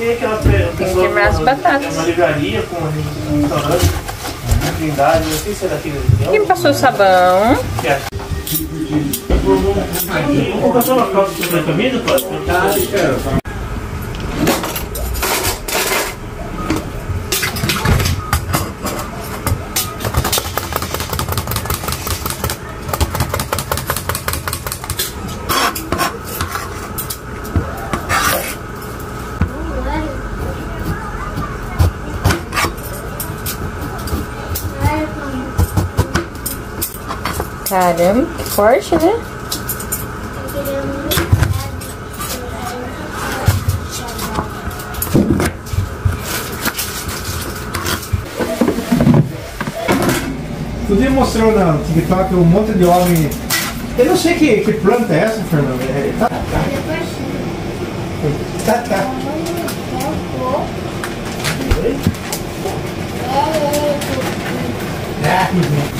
Tem aquela pessoa quebrar as batatas. Uma livraria com um restaurante, uma trindade, não sei se é daquele região. Quem passou sabão? que é. Vamos passar uma calça sobre a camisa, pode? Caramba, que forte, né? Tu dia mostrou no TikTok um monte de homem. Eu não sei que, que planta é essa, Fernando. É, tá, tá. Tá, tá. Ah,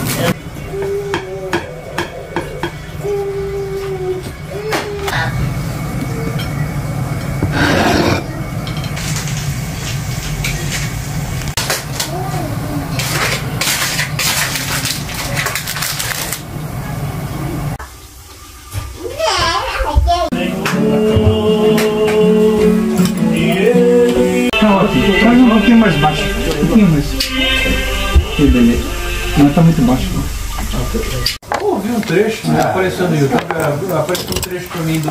Beleza. Não tá muito baixo. não. Eu ouvi um trecho, né, apareceu no YouTube, ah, apareceu um trecho pra mim do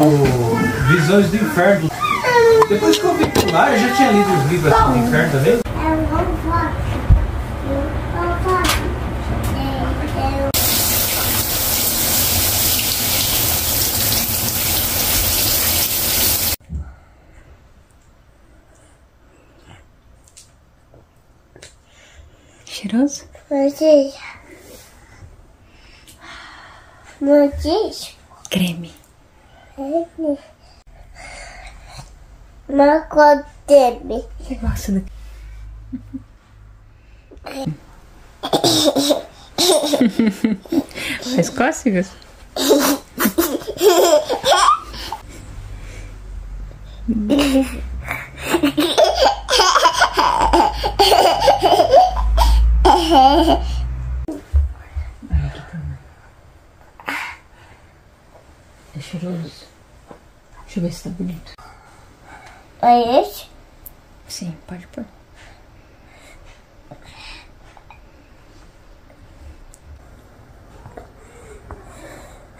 Visões do Inferno. Depois que eu vi aquilo lá, eu já tinha lido os livros assim, do Inferno também. Cheiroso? Notícia. Notícia. Creme. Macotebe. Você gosta do... Faz cócegas? É cheiroso. Deixa eu ver se tá bonito. É esse? Sim, pode pôr.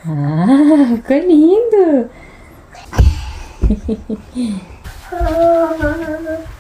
Ah, ficou lindo!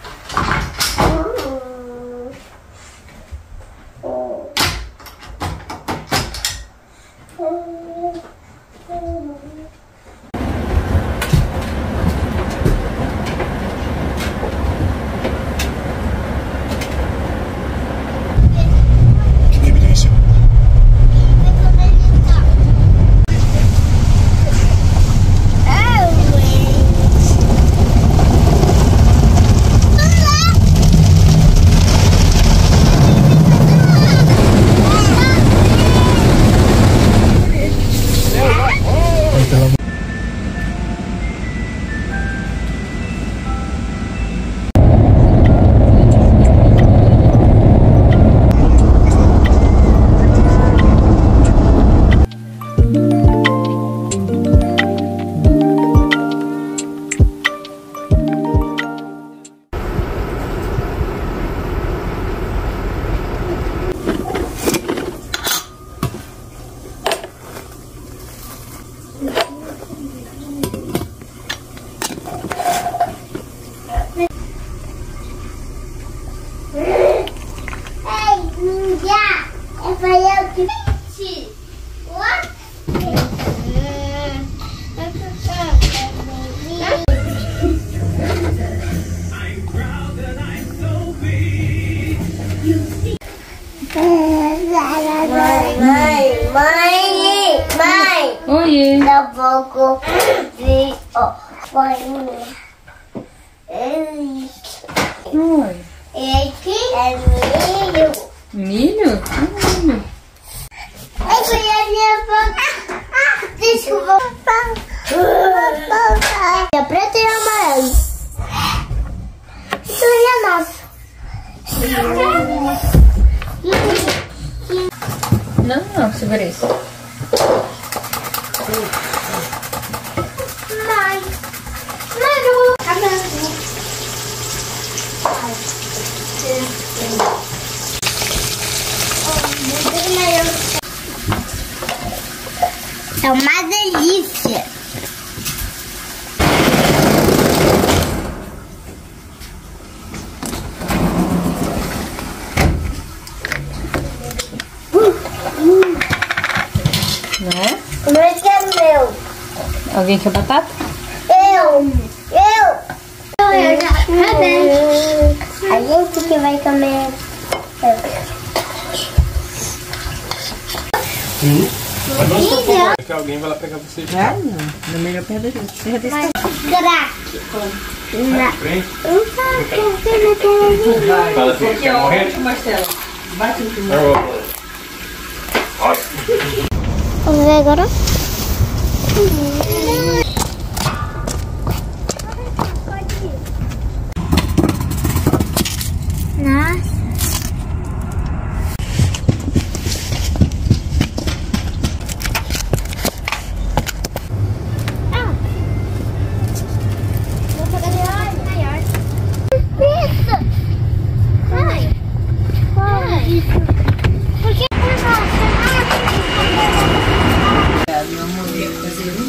mãe, mãe, mãe. Oiê. Da pouco de ó, boinha. Oi. Esse é milho. Milho? Ah, milho. Essa é minha boca. Desculpa. É preto e amarelo. Isso é nosso. Não, não, segura isso. Mãe. Maru. É uma delícia. Né? Não esse é meu. Alguém quer batata? Eu. Eu. Eu já acabei. A gente que vai comer. Que alguém vai lá pegar você. Ah, não. No melhor da gente. Mas. Na. Frente. Eu só quero ver televisão. Fala assim, quer morrer? Marcelo. Bate no Vamos ver agora? Nossa. Isso! Ai! Ai! Por que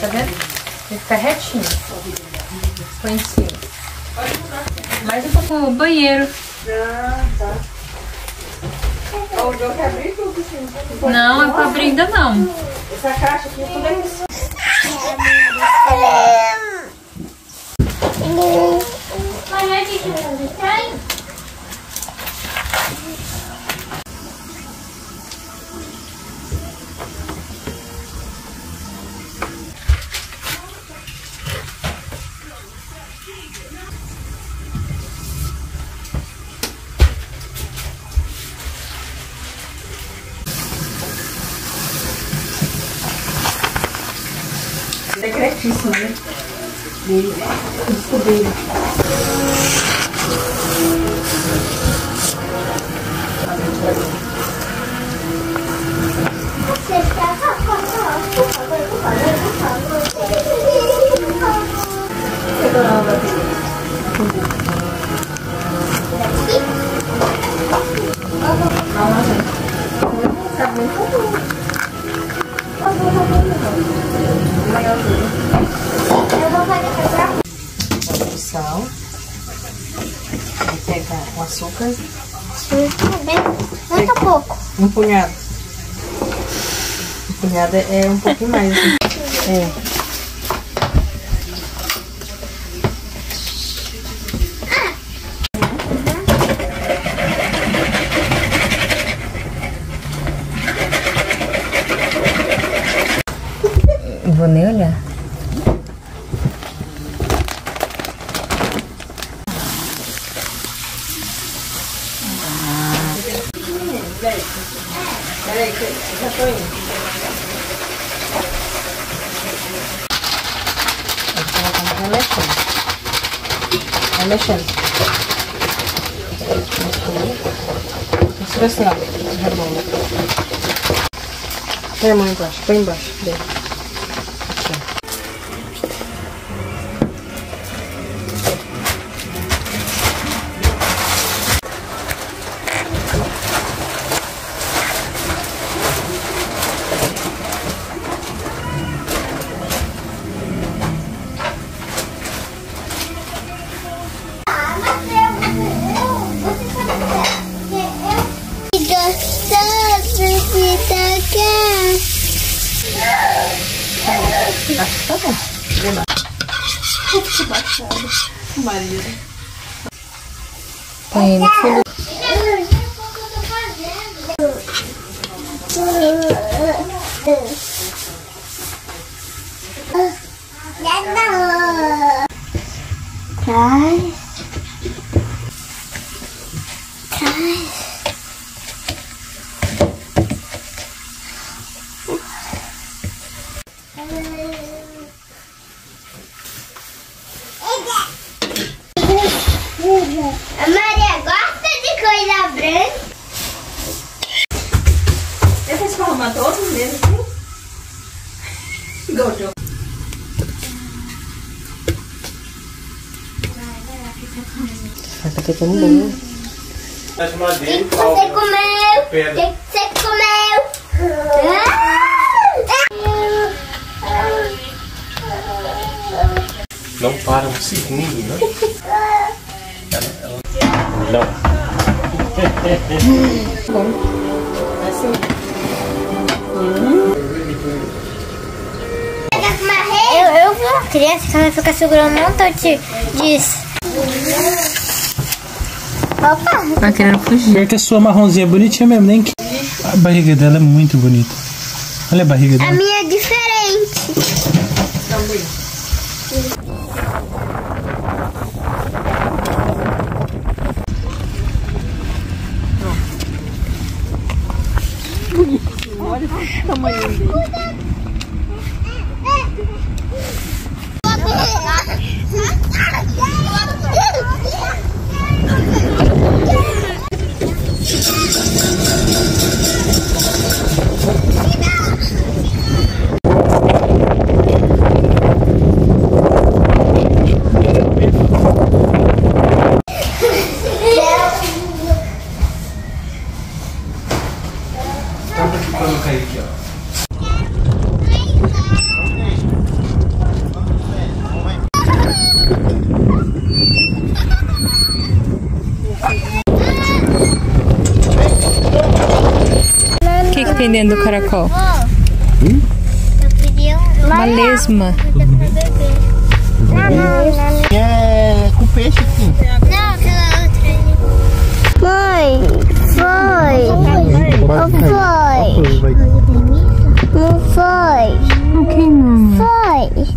Tá vendo? Tem que ficar retinho. Põe em cima. Mais um pouquinho. O banheiro. Não, é pra abrir ainda não. Mas Secretíssimo, né? Descobriram. Você tá com a favor. Eu vou fazer pra de sal. Aí pega o açúcar, Muito pouco. um punhado. Um punhado é é um pouquinho mais. assim. É. Vou nem olhar. Vai mexendo. Vai mexendo. Isso vai ser lá, redonda. Põe Marido. Põe no fundo. Traz. A Maria gosta de coisa branca. Eu fiz pra arrumar todos mesmo, viu? Igual eu. Tá tentando bem. Tá chamando dele, Você comeu? Que você comeu? Não para um segundo, né? Não. Eu, eu vou. Criança que vai ficar segurando um montão de disso. Opa! Tá querendo fugir. Pior que a sua marronzinha é bonitinha mesmo, nem que. A barriga dela é muito bonita. Olha a barriga A dela. minha é diferente. Tampa たまに呼んで。O que, que tem dentro do caracol? Eu queria um. Uma lesma. Não, não, não. É com peixe sim. Não, aquela outra. Mãe, foi. Não foi. Vai. Não foi. Não.